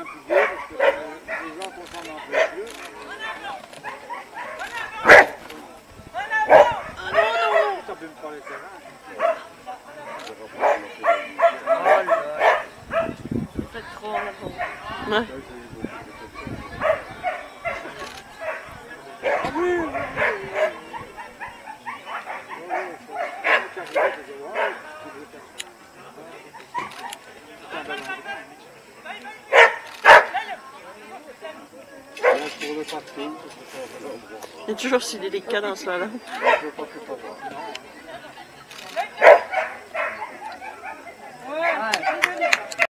un peu d'eau parce que les gens consomment un peu plus. Non, non, non vous trop en. Ouais. Il est toujours si délicat dans ce là